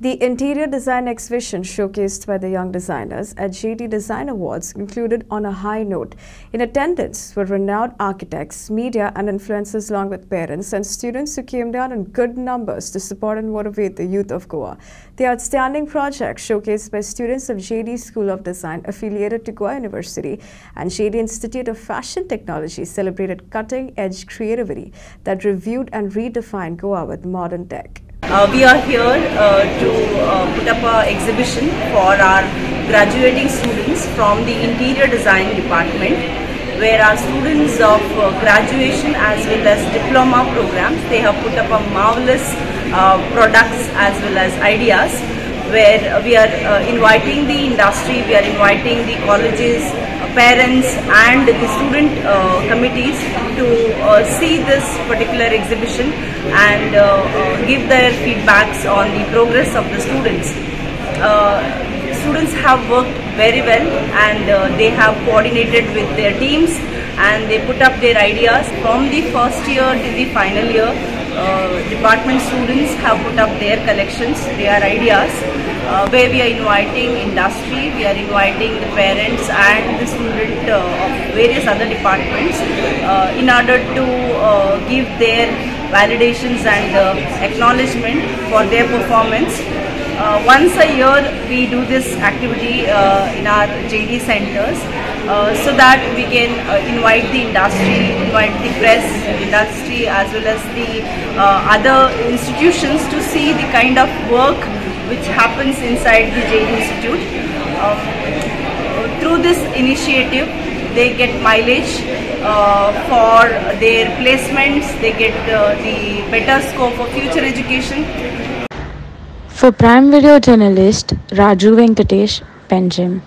The interior design exhibition showcased by the young designers at JD Design Awards concluded on a high note. In attendance were renowned architects, media and influencers along with parents and students who came down in good numbers to support and motivate the youth of Goa. The outstanding project showcased by students of JD School of Design affiliated to Goa University and JD Institute of Fashion Technology celebrated cutting-edge creativity that reviewed and redefined Goa with modern tech. Uh, we are here uh, to uh, put up an exhibition for our graduating students from the interior design department where our students of uh, graduation as well as diploma programs they have put up a marvelous uh, products as well as ideas where we are uh, inviting the industry we are inviting the colleges parents and the student uh, committees to uh, see this particular exhibition and uh, give their feedbacks on the progress of the students. students have worked very well and they have coordinated with their teams and they put up their ideas from the first year to the final year. Uh, department students have put up their collections, their ideas uh, where we are inviting industry, we are inviting the parents and the student uh, of various other departments uh, in order to uh, give their validations and uh, acknowledgement for their performance. Uh, once a year we do this activity in our JD centers uh, so that we can uh, invite the industry, invite the press, industry as well as the uh, other institutions to see the kind of work which happens inside the JD Institute. Um, through this initiative, they get mileage uh, for their placements, they get uh, the better scope for future education. For Prime Video journalist Raju Venkatesh, Panjim.